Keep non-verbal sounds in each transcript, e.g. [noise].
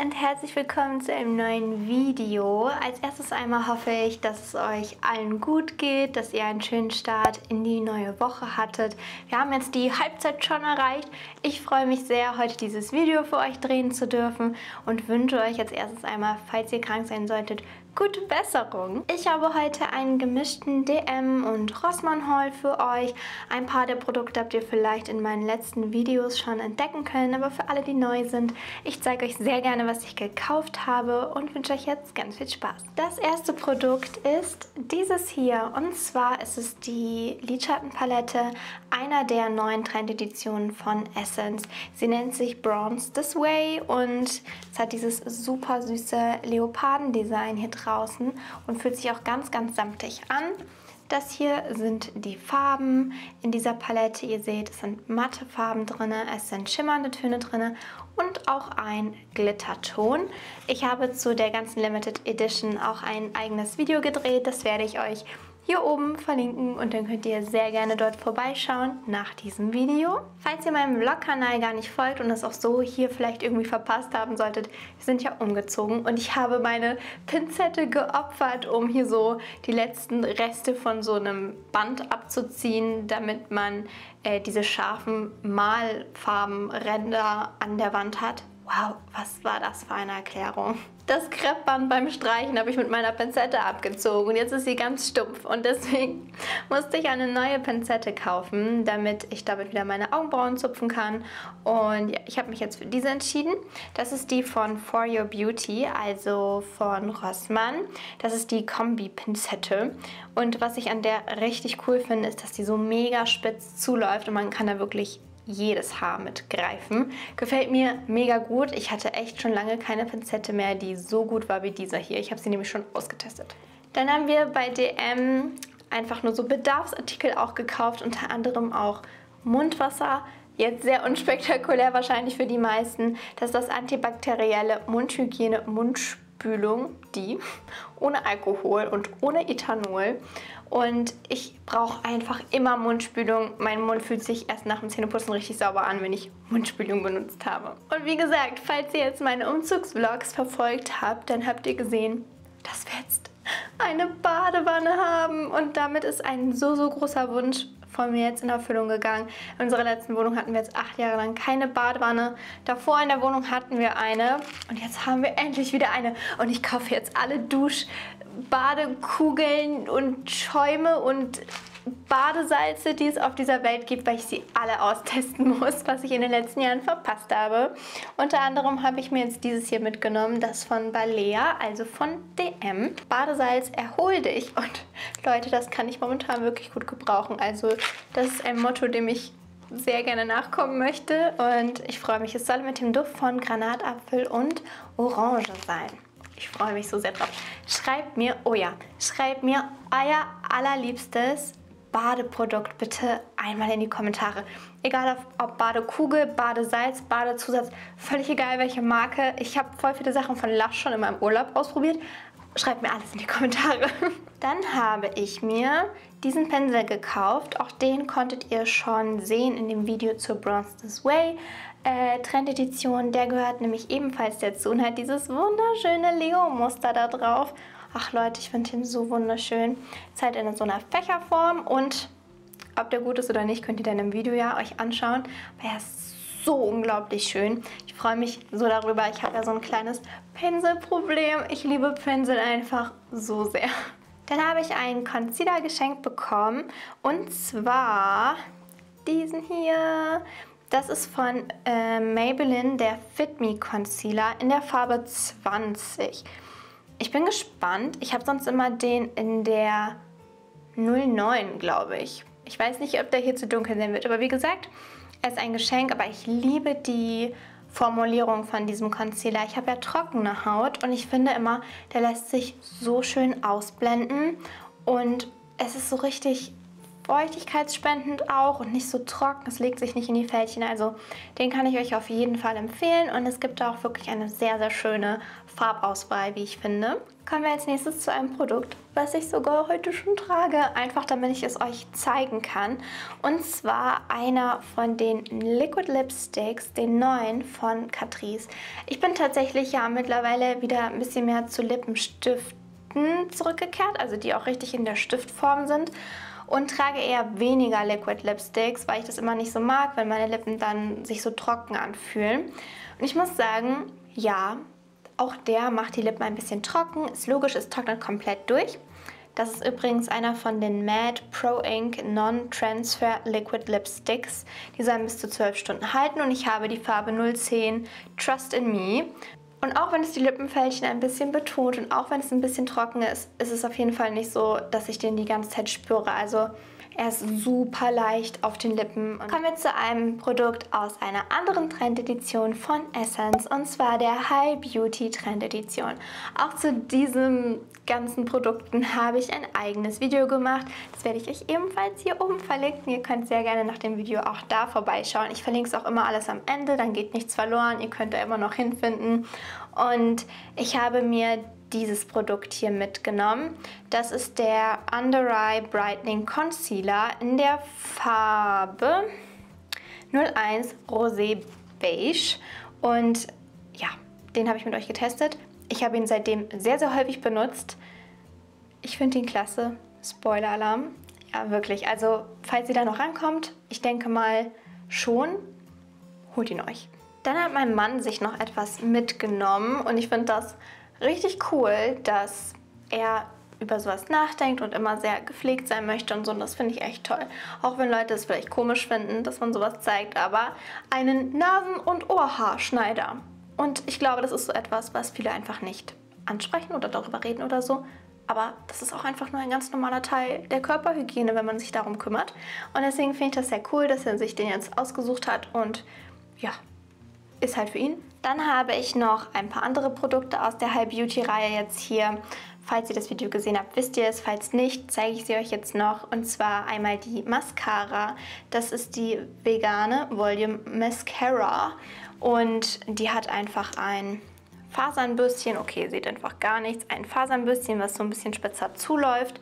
und herzlich willkommen zu einem neuen Video. Als erstes einmal hoffe ich, dass es euch allen gut geht, dass ihr einen schönen Start in die neue Woche hattet. Wir haben jetzt die Halbzeit schon erreicht. Ich freue mich sehr, heute dieses Video für euch drehen zu dürfen und wünsche euch als erstes einmal, falls ihr krank sein solltet, Gute Besserung! Ich habe heute einen gemischten DM und Rossmann Haul für euch. Ein paar der Produkte habt ihr vielleicht in meinen letzten Videos schon entdecken können, aber für alle, die neu sind, ich zeige euch sehr gerne, was ich gekauft habe und wünsche euch jetzt ganz viel Spaß. Das erste Produkt ist dieses hier und zwar ist es die Lidschattenpalette einer der neuen Trendeditionen von Essence. Sie nennt sich Bronze This Way und es hat dieses super süße Leopardendesign hier draußen und fühlt sich auch ganz, ganz samtig an. Das hier sind die Farben in dieser Palette. Ihr seht, es sind matte Farben drin, es sind schimmernde Töne drin und auch ein Glitterton. Ich habe zu der ganzen Limited Edition auch ein eigenes Video gedreht. Das werde ich euch hier oben verlinken und dann könnt ihr sehr gerne dort vorbeischauen nach diesem Video. Falls ihr meinem Vlog-Kanal gar nicht folgt und es auch so hier vielleicht irgendwie verpasst haben solltet, wir sind ja umgezogen und ich habe meine Pinzette geopfert, um hier so die letzten Reste von so einem Band abzuziehen, damit man äh, diese scharfen Malfarbenränder an der Wand hat. Wow, was war das für eine Erklärung? Das Kreppband beim Streichen habe ich mit meiner Pinzette abgezogen und jetzt ist sie ganz stumpf und deswegen [laughs] musste ich eine neue Pinzette kaufen, damit ich damit wieder meine Augenbrauen zupfen kann und ja, ich habe mich jetzt für diese entschieden. Das ist die von For Your Beauty, also von Rossmann. Das ist die Kombi-Pinzette und was ich an der richtig cool finde, ist, dass die so mega spitz zuläuft und man kann da wirklich jedes Haar mitgreifen. Gefällt mir mega gut. Ich hatte echt schon lange keine Pinzette mehr, die so gut war wie dieser hier. Ich habe sie nämlich schon ausgetestet. Dann haben wir bei DM einfach nur so Bedarfsartikel auch gekauft, unter anderem auch Mundwasser. Jetzt sehr unspektakulär wahrscheinlich für die meisten. Das ist das antibakterielle Mundhygiene Mundspülung, die ohne Alkohol und ohne Ethanol. Und ich brauche einfach immer Mundspülung. Mein Mund fühlt sich erst nach dem Zähneputzen richtig sauber an, wenn ich Mundspülung benutzt habe. Und wie gesagt, falls ihr jetzt meine Umzugsvlogs verfolgt habt, dann habt ihr gesehen, dass wir jetzt eine Badewanne haben. Und damit ist ein so, so großer Wunsch von mir jetzt in Erfüllung gegangen. In unserer letzten Wohnung hatten wir jetzt acht Jahre lang keine Badewanne. Davor in der Wohnung hatten wir eine und jetzt haben wir endlich wieder eine. Und ich kaufe jetzt alle Dusch, Badekugeln und Schäume und Badesalze, die es auf dieser Welt gibt, weil ich sie alle austesten [laughs] muss, was ich in den letzten Jahren verpasst habe. Unter anderem habe ich mir jetzt dieses hier mitgenommen, das von Balea, also von DM. Badesalz erhol dich. Und Leute, das kann ich momentan wirklich gut gebrauchen. Also das ist ein Motto, dem ich sehr gerne nachkommen möchte. Und ich freue mich, es soll mit dem Duft von Granatapfel und Orange sein. Ich freue mich so sehr drauf. Schreibt mir, oh ja, schreibt mir euer allerliebstes Badeprodukt bitte einmal in die Kommentare. Egal ob Badekugel, Badesalz, Badezusatz, völlig egal welche Marke. Ich habe voll viele Sachen von Lush schon in meinem Urlaub ausprobiert. Schreibt mir alles in die Kommentare. [laughs] Dann habe ich mir diesen Pinsel gekauft. Auch den konntet ihr schon sehen in dem Video zur Bronze This Way äh, Trendedition. Der gehört nämlich ebenfalls dazu und hat dieses wunderschöne Leo-Muster da drauf. Ach Leute, ich finde ihn so wunderschön. Ist halt in so einer Fächerform und ob der gut ist oder nicht, könnt ihr dann im Video ja euch anschauen. Aber er ist so unglaublich schön. Ich freue mich so darüber. Ich habe ja so ein kleines Pinselproblem. Ich liebe Pinsel einfach so sehr. Dann habe ich einen Concealer geschenkt bekommen und zwar diesen hier. Das ist von äh, Maybelline, der Fit Me Concealer in der Farbe 20. Ich bin gespannt. Ich habe sonst immer den in der 09, glaube ich. Ich weiß nicht, ob der hier zu dunkel sein wird, aber wie gesagt, er ist ein Geschenk, aber ich liebe die Formulierung von diesem Concealer. Ich habe ja trockene Haut und ich finde immer, der lässt sich so schön ausblenden und es ist so richtig feuchtigkeitsspendend auch und nicht so trocken. Es legt sich nicht in die Fältchen. Also den kann ich euch auf jeden Fall empfehlen. Und es gibt auch wirklich eine sehr, sehr schöne Farbauswahl, wie ich finde. Kommen wir als nächstes zu einem Produkt, was ich sogar heute schon trage, einfach damit ich es euch zeigen kann. Und zwar einer von den Liquid Lipsticks, den neuen von Catrice. Ich bin tatsächlich ja mittlerweile wieder ein bisschen mehr zu Lippenstiften zurückgekehrt, also die auch richtig in der Stiftform sind und trage eher weniger Liquid Lipsticks, weil ich das immer nicht so mag, wenn meine Lippen dann sich so trocken anfühlen. Und ich muss sagen, ja, auch der macht die Lippen ein bisschen trocken. Ist logisch, es trocknet komplett durch. Das ist übrigens einer von den MAD Pro Ink Non-Transfer Liquid Lipsticks. Die sollen bis zu 12 Stunden halten und ich habe die Farbe 010 Trust in Me. Und auch wenn es die Lippenfältchen ein bisschen betont und auch wenn es ein bisschen trocken ist, ist es auf jeden Fall nicht so, dass ich den die ganze Zeit spüre. Also er ist super leicht auf den Lippen. Und kommen wir zu einem Produkt aus einer anderen Trendedition von Essence und zwar der High Beauty Trendedition. Auch zu diesen ganzen Produkten habe ich ein eigenes Video gemacht. Das werde ich euch ebenfalls hier oben verlinken. Ihr könnt sehr gerne nach dem Video auch da vorbeischauen. Ich verlinke es auch immer alles am Ende, dann geht nichts verloren. Ihr könnt da immer noch hinfinden. Und ich habe mir dieses Produkt hier mitgenommen. Das ist der Under Eye Brightening Concealer in der Farbe 01 Rosé Beige. Und ja, den habe ich mit euch getestet. Ich habe ihn seitdem sehr, sehr häufig benutzt. Ich finde ihn klasse. Spoiler-Alarm. Ja, wirklich. Also, falls ihr da noch rankommt, ich denke mal schon, holt ihn euch. Dann hat mein Mann sich noch etwas mitgenommen und ich finde das richtig cool, dass er über sowas nachdenkt und immer sehr gepflegt sein möchte und so. Und das finde ich echt toll. Auch wenn Leute es vielleicht komisch finden, dass man sowas zeigt, aber einen Nasen- und Ohrhaarschneider. Und ich glaube, das ist so etwas, was viele einfach nicht ansprechen oder darüber reden oder so. Aber das ist auch einfach nur ein ganz normaler Teil der Körperhygiene, wenn man sich darum kümmert. Und deswegen finde ich das sehr cool, dass er sich den jetzt ausgesucht hat und ja, ist halt für ihn. Dann habe ich noch ein paar andere Produkte aus der High Beauty Reihe jetzt hier. Falls ihr das Video gesehen habt, wisst ihr es. Falls nicht, zeige ich sie euch jetzt noch. Und zwar einmal die Mascara. Das ist die vegane Volume Mascara. Und die hat einfach ein Fasernbürstchen. Okay, seht einfach gar nichts. Ein Fasernbürstchen, was so ein bisschen spitzer zuläuft.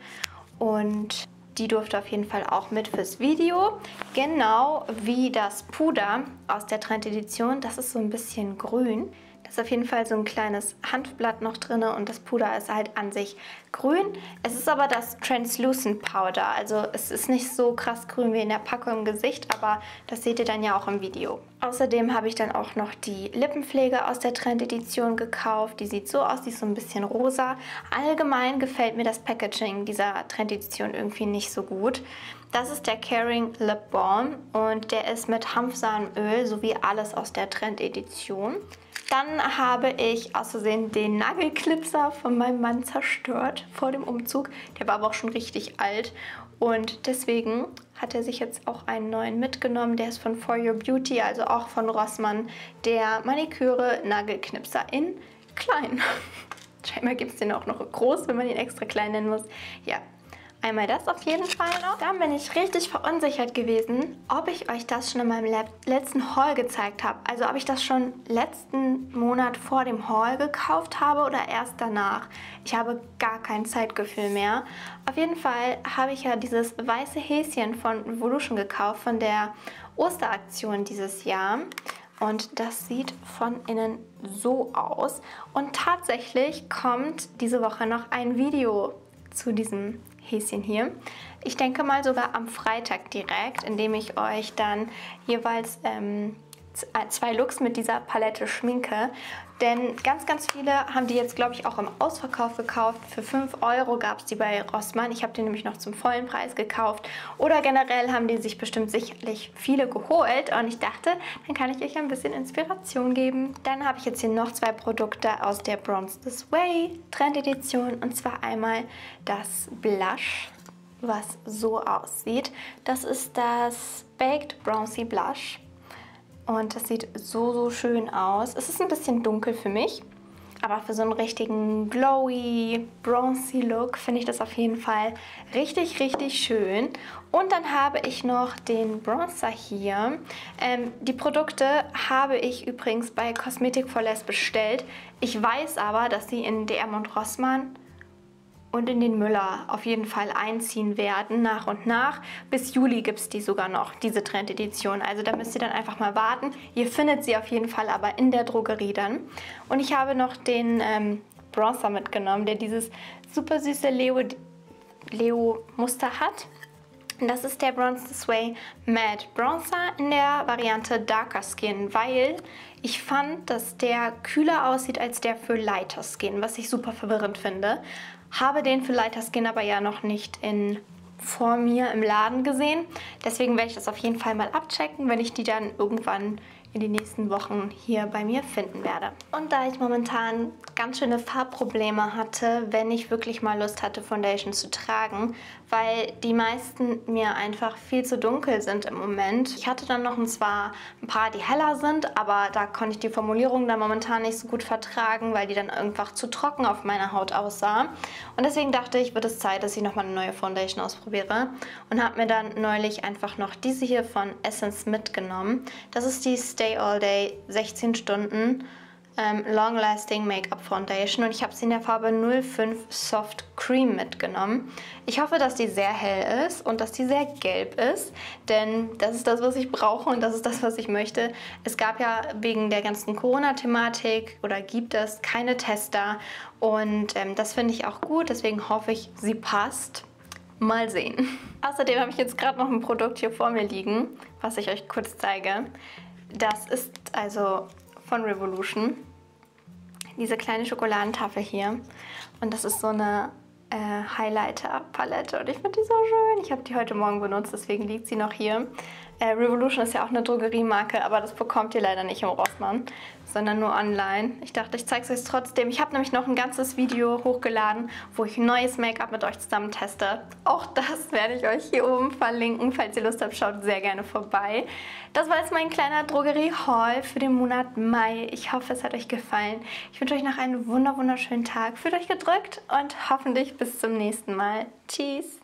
Und die durfte auf jeden Fall auch mit fürs Video. Genau wie das Puder aus der Trend Edition. Das ist so ein bisschen grün. Ist auf jeden Fall so ein kleines Hanfblatt noch drin und das Puder ist halt an sich grün. Es ist aber das Translucent Powder, also es ist nicht so krass grün wie in der Packung im Gesicht, aber das seht ihr dann ja auch im Video. Außerdem habe ich dann auch noch die Lippenpflege aus der Trend Edition gekauft. Die sieht so aus, die ist so ein bisschen rosa. Allgemein gefällt mir das Packaging dieser Trend Edition irgendwie nicht so gut. Das ist der Caring Lip Balm und der ist mit Hanfsamenöl sowie alles aus der Trend Edition. Dann habe ich aus Versehen den Nagelklipser von meinem Mann zerstört vor dem Umzug. Der war aber auch schon richtig alt und deswegen hat er sich jetzt auch einen neuen mitgenommen. Der ist von For Your Beauty, also auch von Rossmann. Der Maniküre Nagelknipser in klein. [laughs] Scheinbar gibt es den auch noch groß, wenn man ihn extra klein nennen muss. Ja, Einmal das auf jeden Fall noch. Dann bin ich richtig verunsichert gewesen, ob ich euch das schon in meinem letzten Haul gezeigt habe. Also ob ich das schon letzten Monat vor dem Haul gekauft habe oder erst danach. Ich habe gar kein Zeitgefühl mehr. Auf jeden Fall habe ich ja dieses weiße Häschen von Evolution gekauft, von der Osteraktion dieses Jahr. Und das sieht von innen so aus. Und tatsächlich kommt diese Woche noch ein Video zu diesem Häschen hier. Ich denke mal sogar am Freitag direkt, indem ich euch dann jeweils ähm, äh, zwei Looks mit dieser Palette schminke. Denn ganz, ganz viele haben die jetzt, glaube ich, auch im Ausverkauf gekauft. Für 5 Euro gab es die bei Rossmann. Ich habe die nämlich noch zum vollen Preis gekauft. Oder generell haben die sich bestimmt sicherlich viele geholt. Und ich dachte, dann kann ich euch ein bisschen Inspiration geben. Dann habe ich jetzt hier noch zwei Produkte aus der Bronze This Way Trend Edition. Und zwar einmal das Blush was so aussieht. Das ist das Baked Bronzy Blush und das sieht so, so schön aus. Es ist ein bisschen dunkel für mich, aber für so einen richtigen glowy, bronzy Look finde ich das auf jeden Fall richtig, richtig schön. Und dann habe ich noch den Bronzer hier. Ähm, die Produkte habe ich übrigens bei Cosmetic for Less bestellt. Ich weiß aber, dass sie in DM und Rossmann und in den Müller auf jeden Fall einziehen werden, nach und nach. Bis Juli gibt es die sogar noch, diese Trendedition. Also da müsst ihr dann einfach mal warten. Ihr findet sie auf jeden Fall aber in der Drogerie dann. Und ich habe noch den ähm, Bronzer mitgenommen, der dieses super süße Leo-Muster Leo hat. Das ist der Bronze This Way Matte Bronzer in der Variante Darker Skin, weil ich fand, dass der kühler aussieht als der für Lighter Skin, was ich super verwirrend finde. Habe den für Lighter Skin aber ja noch nicht in vor mir im Laden gesehen. Deswegen werde ich das auf jeden Fall mal abchecken, wenn ich die dann irgendwann in den nächsten Wochen hier bei mir finden werde. Und da ich momentan ganz schöne Farbprobleme hatte, wenn ich wirklich mal Lust hatte, Foundation zu tragen, weil die meisten mir einfach viel zu dunkel sind im Moment. Ich hatte dann noch zwar ein paar, die heller sind, aber da konnte ich die Formulierung dann momentan nicht so gut vertragen, weil die dann einfach zu trocken auf meiner Haut aussah. Und deswegen dachte ich, wird es Zeit, dass ich nochmal eine neue Foundation ausprobiere und habe mir dann neulich einfach noch diese hier von Essence mitgenommen. Das ist die Stay All Day 16 Stunden ähm, Long Lasting Make-up Foundation und ich habe sie in der Farbe 05 Soft Cream mitgenommen. Ich hoffe, dass die sehr hell ist und dass die sehr gelb ist, denn das ist das, was ich brauche und das ist das, was ich möchte. Es gab ja wegen der ganzen Corona-Thematik oder gibt es keine Tester und ähm, das finde ich auch gut, deswegen hoffe ich, sie passt. Mal sehen. [laughs] Außerdem habe ich jetzt gerade noch ein Produkt hier vor mir liegen, was ich euch kurz zeige. Das ist also von Revolution. Diese kleine Schokoladentafel hier. Und das ist so eine äh, Highlighter-Palette. Und ich finde die so schön. Ich habe die heute Morgen benutzt, deswegen liegt sie noch hier. Äh, Revolution ist ja auch eine Drogeriemarke, aber das bekommt ihr leider nicht im Rossmann, sondern nur online. Ich dachte, ich zeige es euch trotzdem. Ich habe nämlich noch ein ganzes Video hochgeladen, wo ich neues Make-up mit euch zusammen teste. Auch das werde ich euch hier oben verlinken. Falls ihr Lust habt, schaut sehr gerne vorbei. Das war jetzt mein kleiner Drogerie-Haul für den Monat Mai. Ich hoffe, es hat euch gefallen. Ich wünsche euch noch einen wunderschönen Tag. Fühlt euch gedrückt und hoffentlich bis zum nächsten Mal. Tschüss!